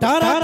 तारा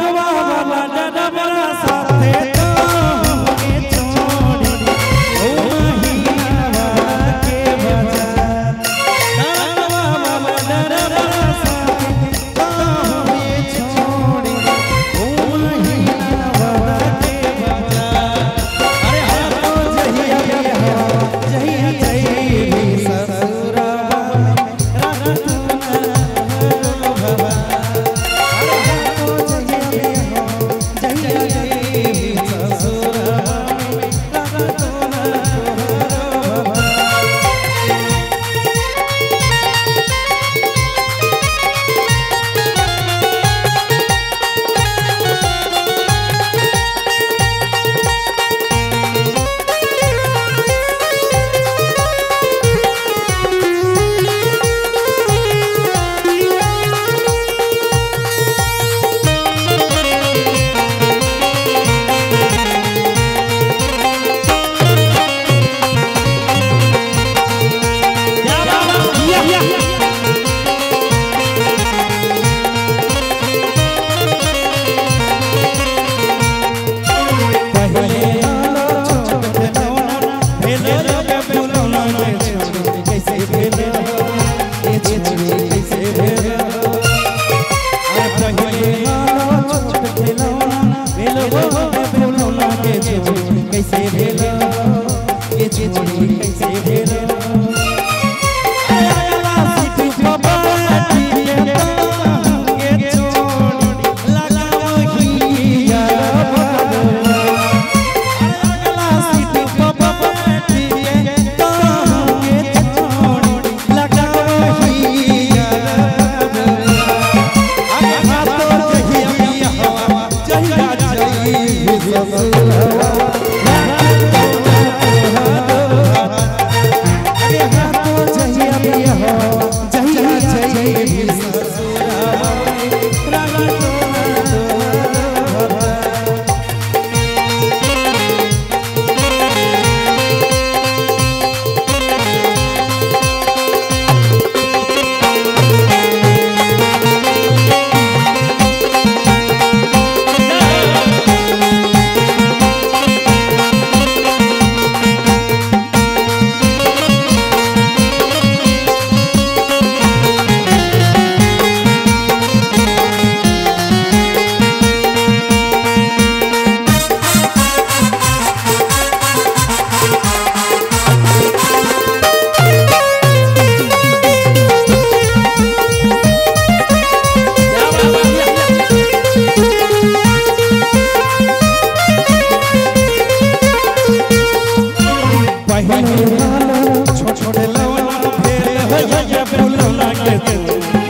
बहने वाला छोड़ लवना फेर हो जाए बुलना के तू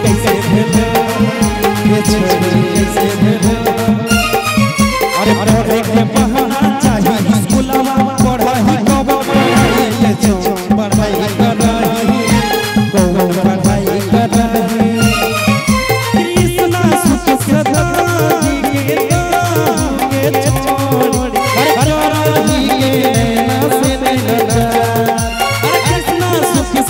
कैसे भेले ये छोरी कैसे भेले अरे अरे देख के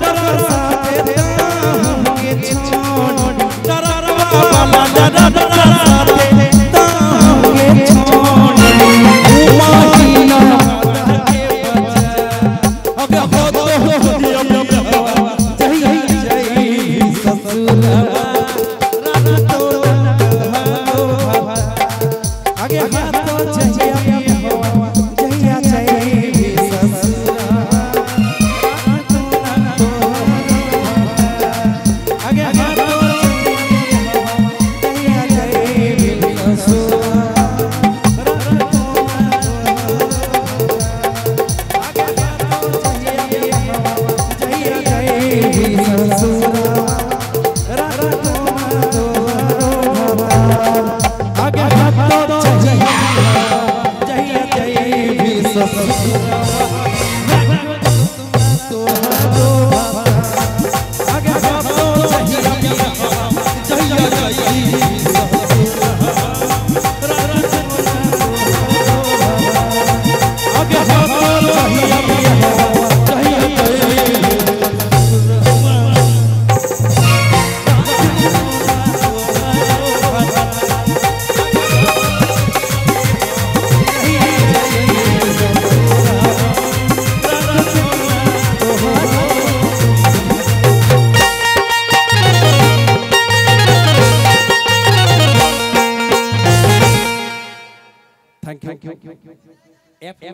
বাবার সাথে É é